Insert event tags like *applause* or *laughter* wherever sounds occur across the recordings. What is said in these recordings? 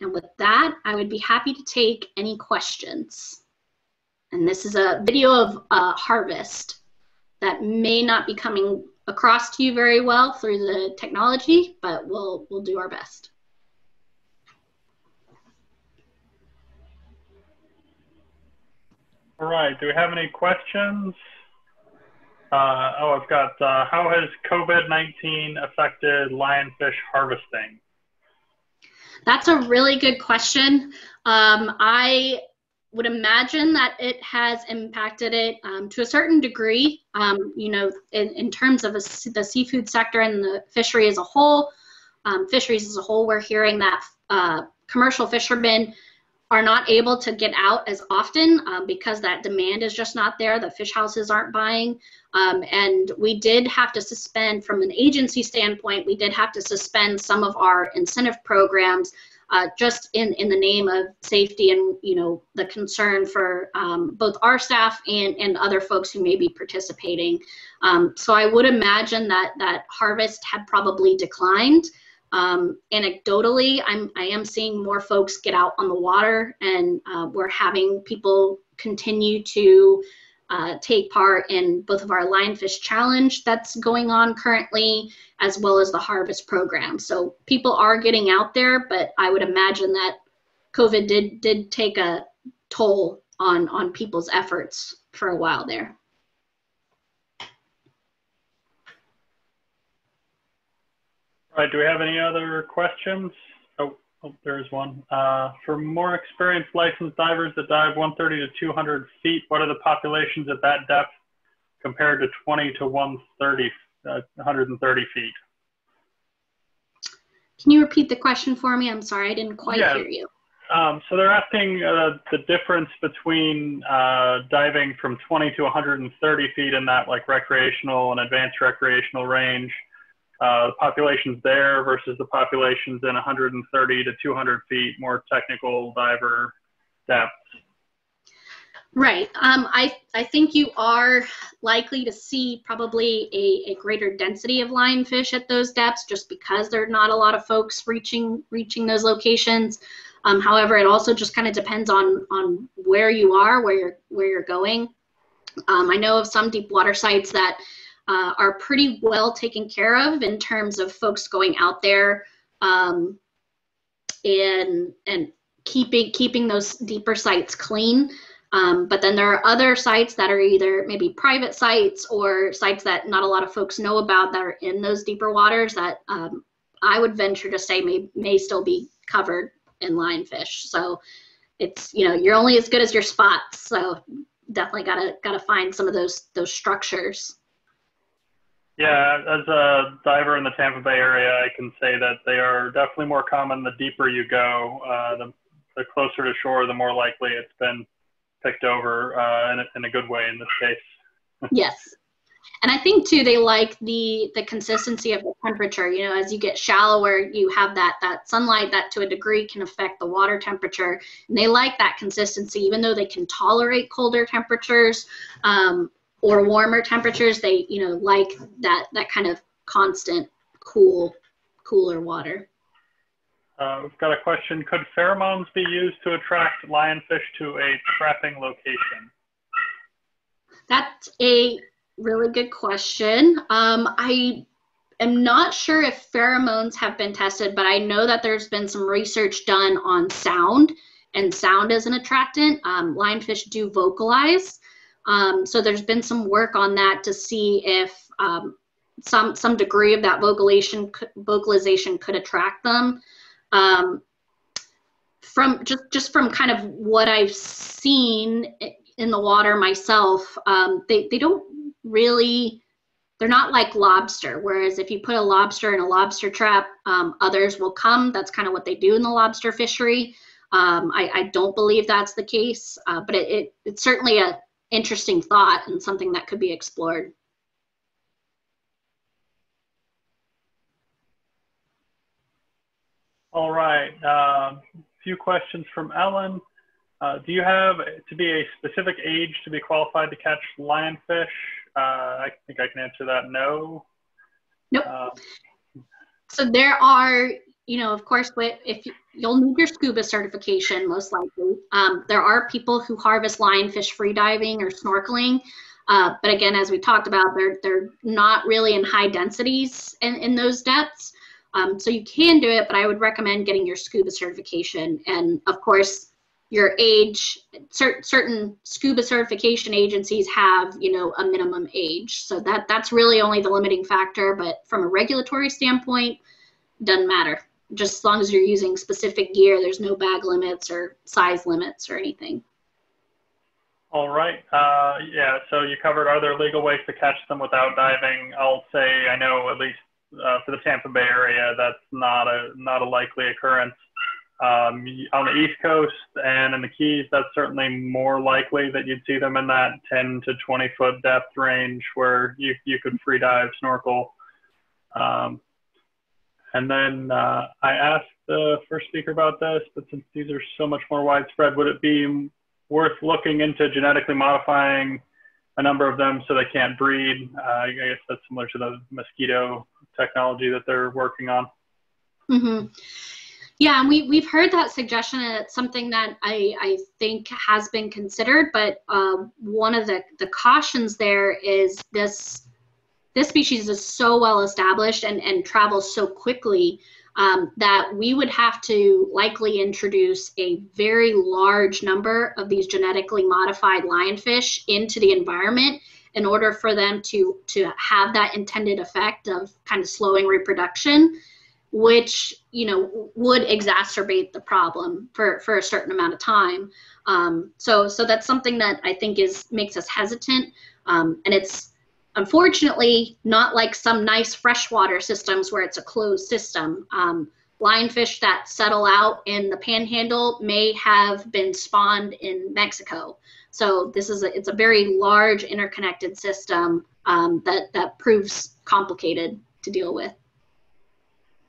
And with that, I would be happy to take any questions. And this is a video of uh, harvest that may not be coming across to you very well through the technology, but we'll, we'll do our best. All right, do we have any questions? Uh, oh, I've got, uh, how has COVID-19 affected lionfish harvesting? That's a really good question. Um, I would imagine that it has impacted it um, to a certain degree. Um, you know, in, in terms of a, the seafood sector and the fishery as a whole, um, fisheries as a whole, we're hearing that uh, commercial fishermen are not able to get out as often um, because that demand is just not there. The fish houses aren't buying. Um, and we did have to suspend, from an agency standpoint, we did have to suspend some of our incentive programs uh, just in, in the name of safety and you know the concern for um, both our staff and, and other folks who may be participating. Um, so I would imagine that that harvest had probably declined. Um, anecdotally, I'm I am seeing more folks get out on the water, and uh, we're having people continue to uh, take part in both of our lionfish challenge that's going on currently, as well as the harvest program. So people are getting out there, but I would imagine that COVID did did take a toll on on people's efforts for a while there. All right, do we have any other questions? Oh, oh there's one. Uh, for more experienced licensed divers that dive 130 to 200 feet, what are the populations at that depth compared to 20 to 130, uh, 130 feet? Can you repeat the question for me? I'm sorry, I didn't quite yeah. hear you. Um, so they're asking uh, the difference between uh, diving from 20 to 130 feet in that like recreational and advanced recreational range uh, the populations there versus the populations in 130 to 200 feet, more technical diver depths. Right. Um, I, I think you are likely to see probably a, a greater density of lionfish at those depths just because there are not a lot of folks reaching reaching those locations. Um, however, it also just kind of depends on on where you are, where you're where you're going. Um, I know of some deep water sites that uh, are pretty well taken care of in terms of folks going out there um, and and keeping keeping those deeper sites clean. Um, but then there are other sites that are either maybe private sites or sites that not a lot of folks know about that are in those deeper waters that um, I would venture to say may, may still be covered in lionfish. So it's, you know, you're only as good as your spots. So definitely gotta, gotta find some of those, those structures. Yeah, as a diver in the Tampa Bay area, I can say that they are definitely more common the deeper you go. Uh, the, the, closer to shore, the more likely it's been picked over uh, in, a, in a good way in this case. *laughs* yes. And I think too, they like the the consistency of the temperature. You know, as you get shallower, you have that that sunlight that to a degree can affect the water temperature, and they like that consistency, even though they can tolerate colder temperatures. Um, or warmer temperatures, they you know like that that kind of constant cool cooler water. Uh, we've got a question. Could pheromones be used to attract lionfish to a trapping location? That's a really good question. Um, I am not sure if pheromones have been tested, but I know that there's been some research done on sound, and sound is an attractant. Um, lionfish do vocalize, um, so there's been some work on that to see if um, some some degree of that vocalization vocalization could attract them. Um, from just just from kind of what I've seen in the water myself, um, they they don't really they're not like lobster. Whereas if you put a lobster in a lobster trap, um, others will come. That's kind of what they do in the lobster fishery. Um, I, I, don't believe that's the case, uh, but it, it, it's certainly a, interesting thought and something that could be explored. All right, a uh, few questions from Ellen. Uh, do you have to be a specific age to be qualified to catch lionfish? Uh, I think I can answer that no. Nope. Uh, so there are you know, of course, if you'll need your scuba certification, most likely. Um, there are people who harvest lionfish free diving or snorkeling. Uh, but again, as we talked about, they're, they're not really in high densities in, in those depths. Um, so you can do it, but I would recommend getting your scuba certification. And of course, your age, cert, certain scuba certification agencies have, you know, a minimum age. So that that's really only the limiting factor. But from a regulatory standpoint, doesn't matter. Just as long as you're using specific gear, there's no bag limits or size limits or anything. All right. Uh, yeah. So you covered. Are there legal ways to catch them without diving? I'll say I know at least uh, for the Tampa Bay area, that's not a not a likely occurrence. Um, on the East Coast and in the Keys, that's certainly more likely that you'd see them in that 10 to 20 foot depth range where you, you could free dive, snorkel. Um, and then uh, I asked the first speaker about this, but since these are so much more widespread, would it be worth looking into genetically modifying a number of them so they can't breed? Uh, I guess that's similar to the mosquito technology that they're working on. Mm-hmm. Yeah, and we, we've heard that suggestion, and it's something that I, I think has been considered. But uh, one of the, the cautions there is this this species is so well established and, and travels so quickly um, that we would have to likely introduce a very large number of these genetically modified lionfish into the environment in order for them to to have that intended effect of kind of slowing reproduction which you know would exacerbate the problem for for a certain amount of time. Um, so so that's something that i think is makes us hesitant um, and it's unfortunately not like some nice freshwater systems where it's a closed system um, lionfish that settle out in the panhandle may have been spawned in mexico so this is a, it's a very large interconnected system um, that that proves complicated to deal with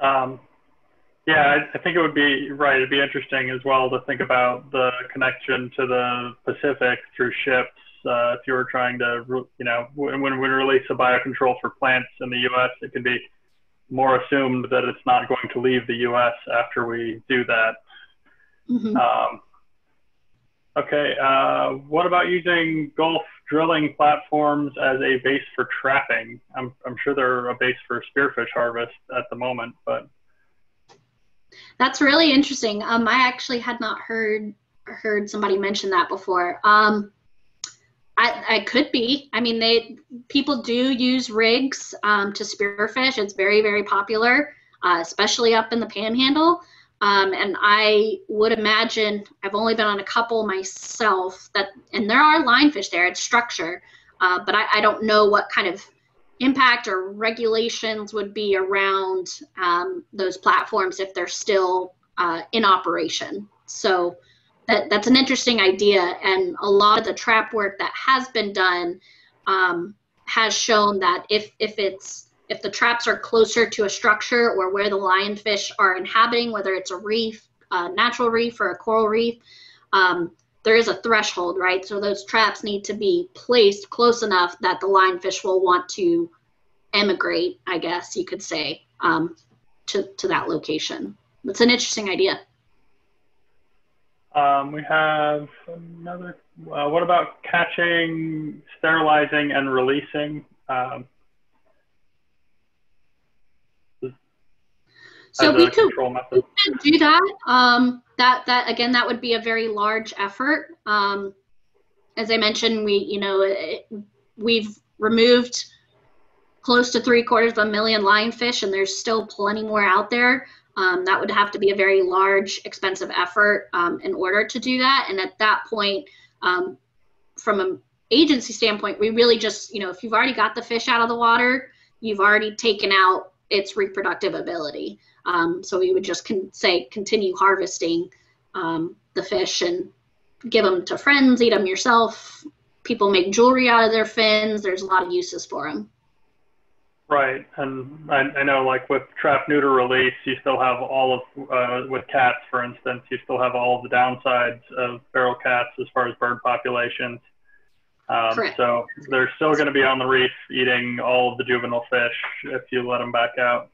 um, yeah, I, I, think it would be right. It'd be interesting as well to think about the connection to the Pacific through ships. Uh, if you were trying to, you know, when, when we release a biocontrol for plants in the U.S., it can be more assumed that it's not going to leave the U.S. after we do that. Mm-hmm. Um, okay, uh, what about using Gulf drilling platforms as a base for trapping. I'm, I'm sure they're a base for spearfish harvest at the moment, but. That's really interesting. Um, I actually had not heard heard somebody mention that before. Um, I, I could be. I mean, they people do use rigs um, to spearfish. It's very very popular, uh, especially up in the Panhandle. Um, and I would imagine I've only been on a couple myself that, and there are lionfish there. It's structure, uh, but I, I, don't know what kind of impact or regulations would be around um, those platforms if they're still uh, in operation. So that, that's an interesting idea, and a lot of the trap work that has been done um, has shown that if if it's if the traps are closer to a structure or where the lionfish are inhabiting, whether it's a reef, a natural reef, or a coral reef, um, there is a threshold, right? So those traps need to be placed close enough that the lionfish will want to emigrate, I guess you could say, um, to, to that location. It's an interesting idea. Um, we have another. Uh, what about catching, sterilizing, and releasing? Um, So we could, we could, do that. Um, that that again, that would be a very large effort. Um, as I mentioned, we you know it, we've removed close to three quarters of a million lionfish, and there's still plenty more out there. Um, that would have to be a very large, expensive effort um, in order to do that. And at that point, um, from an agency standpoint, we really just you know if you've already got the fish out of the water, you've already taken out its reproductive ability. Um, so we would just con- say continue harvesting um, the fish and give them to friends, eat them yourself. People make jewelry out of their fins. There's a lot of uses for them. Right, and I, I know like with trap neuter release, you still have all of uh, with cats, for instance, you still have all of the downsides of feral cats as far as bird populations. Um, So they're still going to be on the reef eating all of the juvenile fish if you let them back out.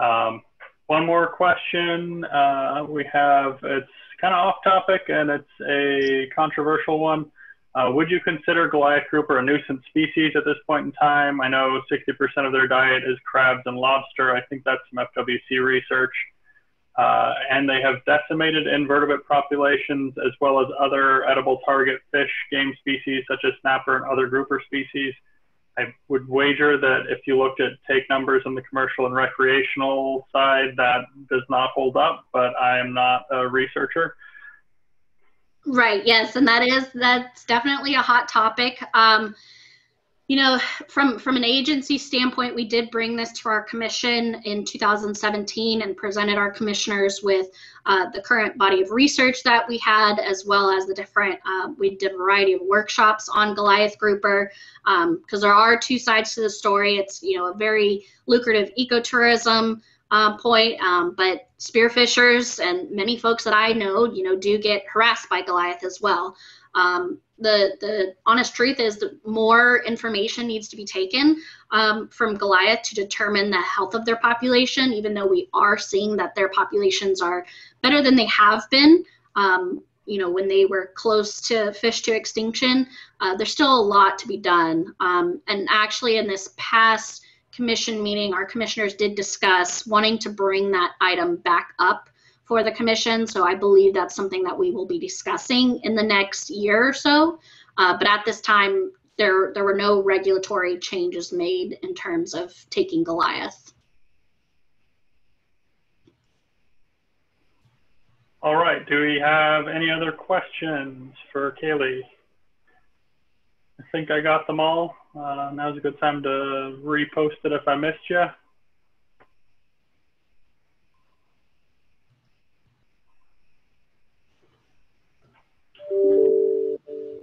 Um, one more question. Uh, we have, it's kind of off topic and it's a controversial one. Uh, would you consider Goliath grouper a nuisance species at this point in time? I know 60% of their diet is crabs and lobster. I think that's some FWC research. Uh, and they have decimated invertebrate populations as well as other edible target fish, game species such as snapper and other grouper species. I would wager that if you looked at take numbers on the commercial and recreational side, that does not hold up, but I am not a researcher. Right. Yes, and that is that's definitely a hot topic. Um, you know, from from an agency standpoint, we did bring this to our commission in 2017 and presented our commissioners with uh, the current body of research that we had, as well as the different. Uh, we did a variety of workshops on Goliath grouper because um, there are two sides to the story. It's you know a very lucrative ecotourism uh, point, um, but spearfishers and many folks that I know, you know, do get harassed by Goliath as well. Um, the the honest truth is that more information needs to be taken um, from Goliath to determine the health of their population. Even though we are seeing that their populations are better than they have been, um, you know, when they were close to fish to extinction, uh, there's still a lot to be done. Um, and actually, in this past commission meeting, our commissioners did discuss wanting to bring that item back up for the commission. So I believe that's something that we will be discussing in the next year or so. Uh, but at this time, there there were no regulatory changes made in terms of taking Goliath. All right. Do we have any other questions for Kali? I think I got them all. Uh, now's a good time to repost it if I missed you.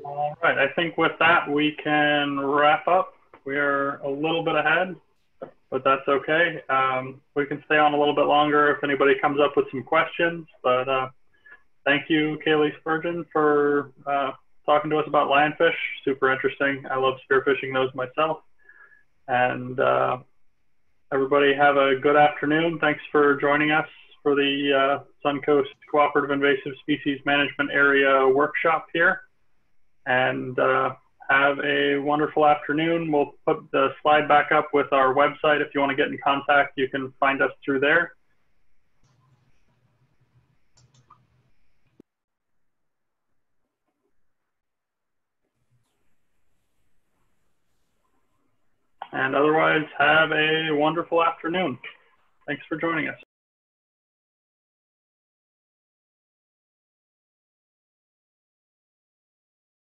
All right, I think with that we can wrap up. We're a little bit ahead, but that's okay. Um, we can stay on a little bit longer if anybody comes up with some questions. But uh, thank you, Kali Spurgin, for uh, talking to us about lionfish. Super interesting. I love spearfishing those myself. And uh, everybody have a good afternoon. Thanks for joining us for the uh, Suncoast Cooperative Invasive Species Management Area workshop here and uh, have a wonderful afternoon. We'll put the slide back up with our website. If you want to get in contact, you can find us through there. And otherwise, have a wonderful afternoon. Thanks for joining us.